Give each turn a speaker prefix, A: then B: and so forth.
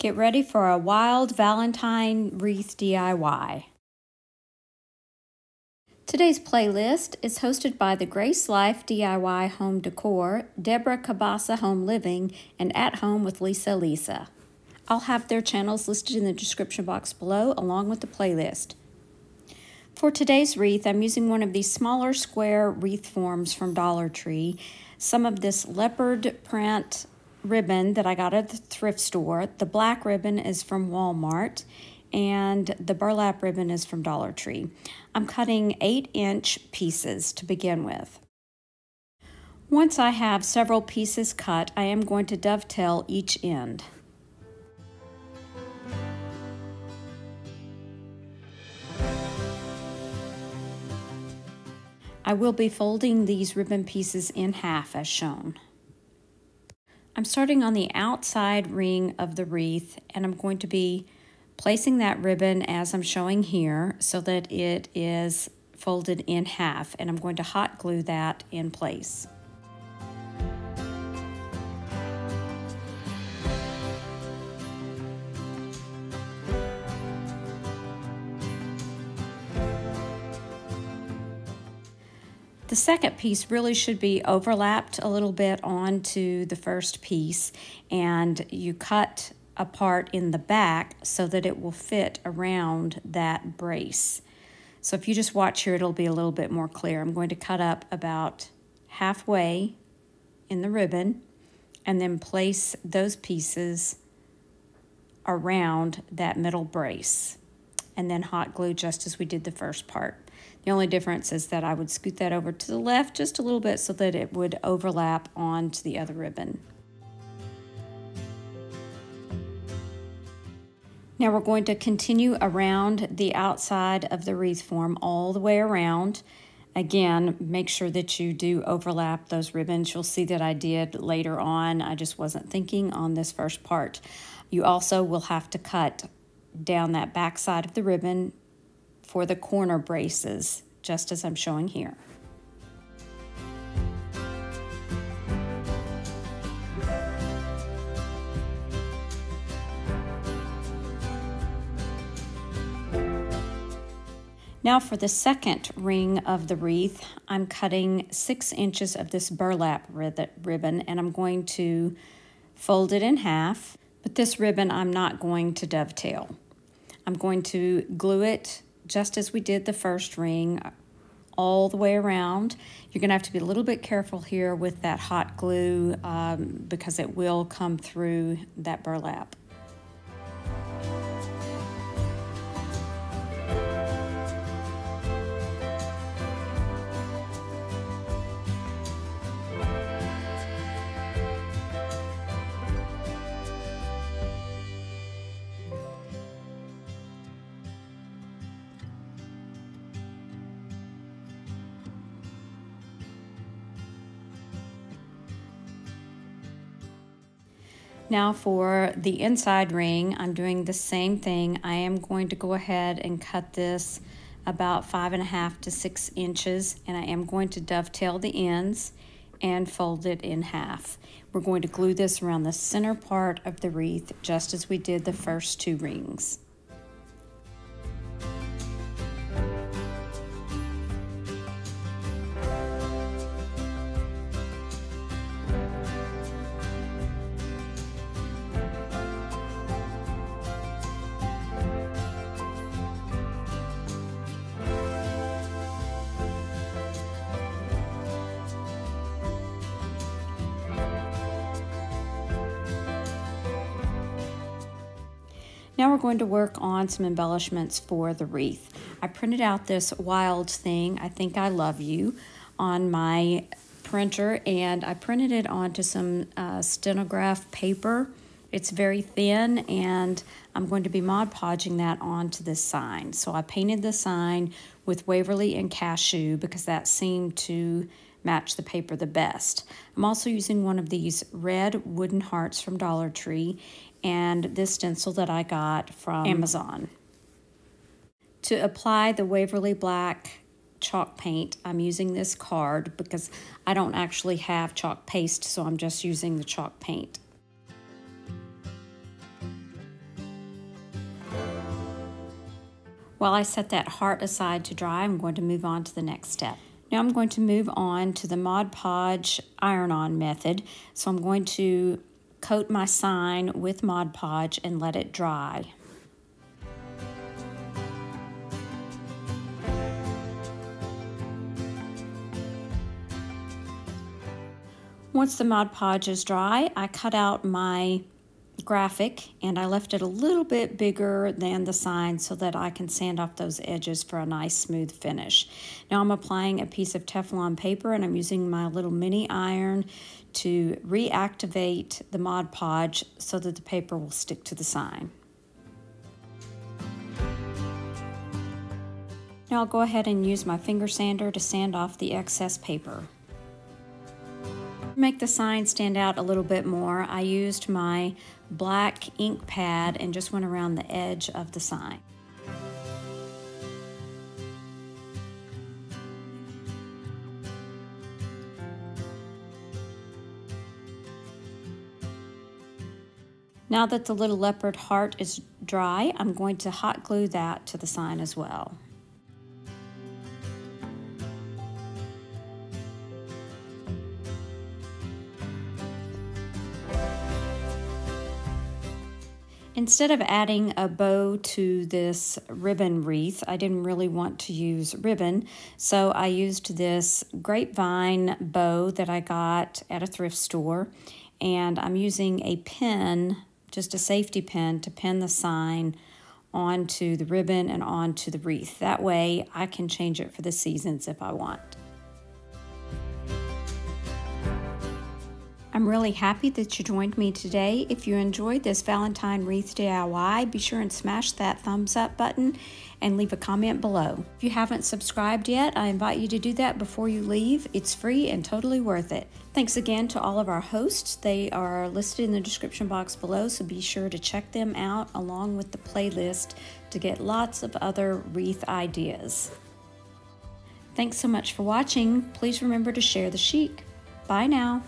A: Get ready for a wild Valentine wreath DIY. Today's playlist is hosted by the Grace Life DIY Home Decor, Deborah Cabassa Home Living, and At Home with Lisa Lisa. I'll have their channels listed in the description box below along with the playlist. For today's wreath, I'm using one of these smaller square wreath forms from Dollar Tree. Some of this leopard print ribbon that I got at the thrift store. The black ribbon is from Walmart and the burlap ribbon is from Dollar Tree. I'm cutting 8 inch pieces to begin with. Once I have several pieces cut, I am going to dovetail each end. I will be folding these ribbon pieces in half as shown. I'm starting on the outside ring of the wreath and I'm going to be placing that ribbon as I'm showing here so that it is folded in half and I'm going to hot glue that in place. The second piece really should be overlapped a little bit onto the first piece and you cut a part in the back so that it will fit around that brace. So if you just watch here, it'll be a little bit more clear. I'm going to cut up about halfway in the ribbon and then place those pieces around that middle brace and then hot glue just as we did the first part. The only difference is that I would scoot that over to the left just a little bit so that it would overlap onto the other ribbon. Now we're going to continue around the outside of the wreath form all the way around. Again, make sure that you do overlap those ribbons. You'll see that I did later on. I just wasn't thinking on this first part. You also will have to cut down that back side of the ribbon for the corner braces, just as I'm showing here. Now for the second ring of the wreath, I'm cutting six inches of this burlap ribbon and I'm going to fold it in half, but this ribbon I'm not going to dovetail. I'm going to glue it just as we did the first ring all the way around. You're going to have to be a little bit careful here with that hot glue um, because it will come through that burlap. Now for the inside ring, I'm doing the same thing. I am going to go ahead and cut this about five and a half to six inches and I am going to dovetail the ends and fold it in half. We're going to glue this around the center part of the wreath just as we did the first two rings. Now we're going to work on some embellishments for the wreath. I printed out this wild thing, I think I love you, on my printer and I printed it onto some uh, stenograph paper. It's very thin and I'm going to be Mod Podging that onto this sign. So I painted the sign with Waverly and Cashew because that seemed to match the paper the best. I'm also using one of these red wooden hearts from Dollar Tree and this stencil that I got from Amazon. To apply the Waverly Black chalk paint, I'm using this card because I don't actually have chalk paste, so I'm just using the chalk paint. While I set that heart aside to dry, I'm going to move on to the next step. Now I'm going to move on to the Mod Podge iron-on method. So I'm going to coat my sign with Mod Podge and let it dry. Once the Mod Podge is dry, I cut out my graphic and I left it a little bit bigger than the sign so that I can sand off those edges for a nice smooth finish. Now I'm applying a piece of Teflon paper and I'm using my little mini iron to reactivate the Mod Podge so that the paper will stick to the sign. Now I'll go ahead and use my finger sander to sand off the excess paper. To make the sign stand out a little bit more, I used my black ink pad and just went around the edge of the sign. Now that the little leopard heart is dry, I'm going to hot glue that to the sign as well. Instead of adding a bow to this ribbon wreath, I didn't really want to use ribbon, so I used this grapevine bow that I got at a thrift store, and I'm using a pin, just a safety pin, to pin the sign onto the ribbon and onto the wreath. That way I can change it for the seasons if I want. I'm really happy that you joined me today. If you enjoyed this Valentine wreath DIY, be sure and smash that thumbs up button and leave a comment below. If you haven't subscribed yet, I invite you to do that before you leave. It's free and totally worth it. Thanks again to all of our hosts. They are listed in the description box below, so be sure to check them out along with the playlist to get lots of other wreath ideas. Thanks so much for watching. Please remember to share the chic. Bye now.